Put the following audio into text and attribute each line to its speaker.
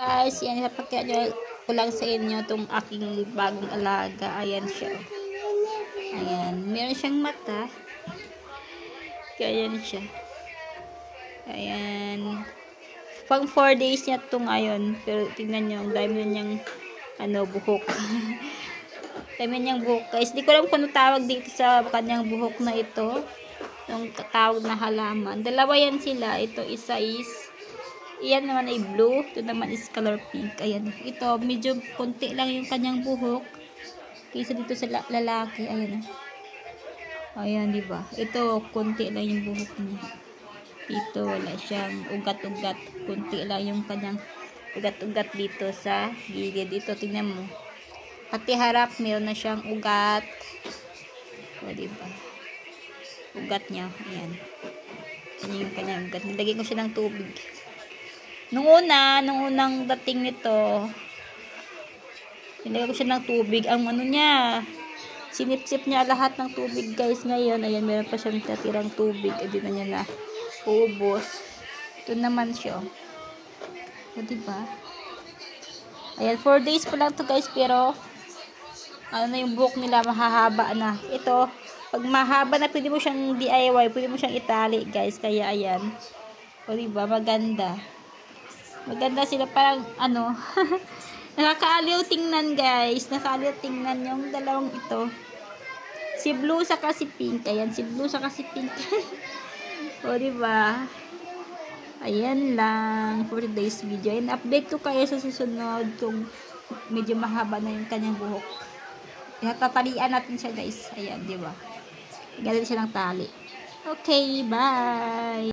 Speaker 1: Guys, yan, ipapakita nyo ko lang sa inyo itong aking bagong alaga. Ayan siya. Ayan. Meron siyang mata. Kaya yan siya. Ayan. Pang 4 days niya ito ngayon. Pero tingnan nyo, ang dami niyang ano, buhok. dami niyang buhok. Guys, di ko alam kung ano tawag dito sa kanyang buhok na ito. Yung tawag na halaman. Dalawa yan sila. Ito isa is Iyan naman ay blue. Ito naman is color pink. Ayan. Ito, medyo konti lang yung kanyang buhok. Kaysa dito sa lalaki. Ayan. Ayan, di ba? Ito, konti lang yung buhok niya. Dito, wala siyang ugat-ugat. Konti lang yung kanyang ugat-ugat dito sa gilid. Dito, tingnan mo. Pati harap, meron na siyang ugat. O, di ba? Ugat niya. Ayan. Yan yung kanyang ugat. Nilagay ko siya ng tubig. Nung una, nung unang dating nito, nilagay ko siya ng tubig. Ang ano niya, sinipsip niya lahat ng tubig guys ngayon. Ayan, meron pa siyang tatirang tubig. E di na niya na uubos. Ito naman siya. O, diba? Ayan, 4 days pa lang to guys, pero ano na yung buhok nila, mahahaba na. Ito, pag mahaba na, pwede mo siyang DIY, pwede mo siyang itali guys. Kaya ayan. O, diba? Maganda. Maganda sila parang ano. nakakaaliw tingnan guys. Nakakaaliw tingnan yung dalawang ito. Si blue sa si pink. Ayan, si blue sa si pink. o, diba? Ayan lang for today's video. And update ko kayo sa susunod kung medyo mahaba na yung kanyang buhok. Tatalian natin siya guys. Ayan, diba? Galit siya ng tali. Okay, bye!